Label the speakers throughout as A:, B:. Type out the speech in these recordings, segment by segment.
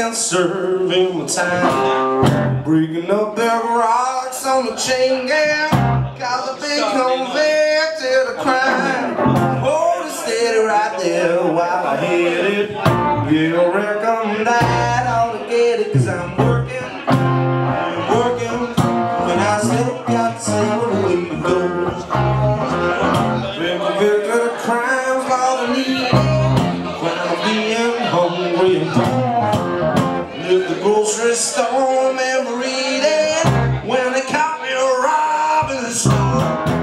A: and serve him a time. Breaking up their rocks on the chain gang. Cause a big convicted of crime. Hold it steady right there while I hit it. Yeah, reckon that ought to get it. Cause I'm When they caught me robbing the store.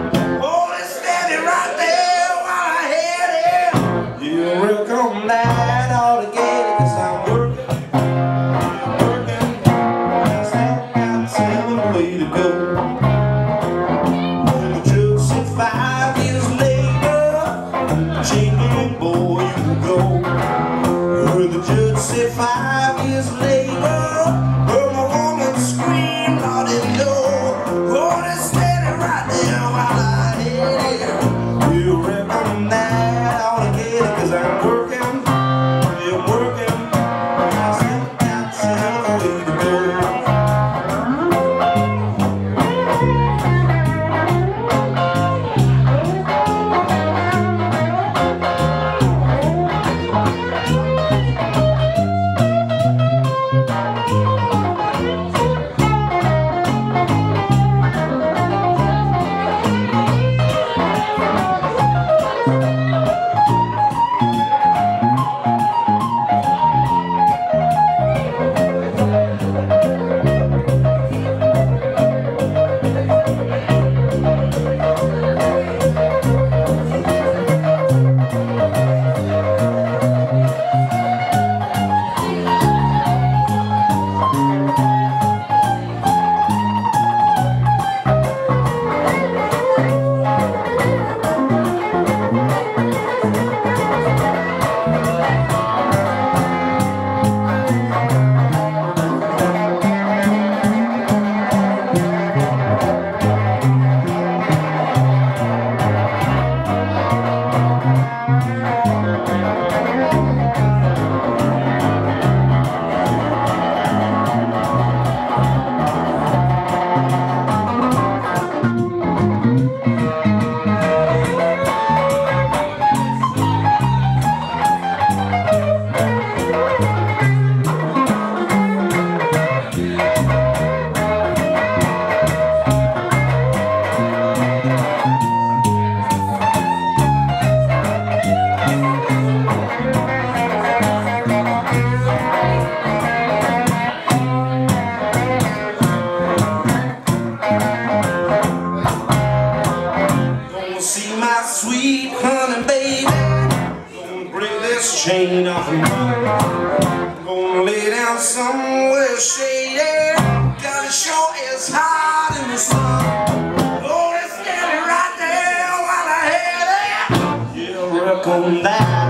A: Oh, Steady right there while I hit it. You ought to get it. Cause I'm working, working. I way to go. Five years later, boy, you go. The judge five years later, down somewhere shady, got a shore is hot in the sun. Oh, it's standing right there while I had it. You yeah, reckon that?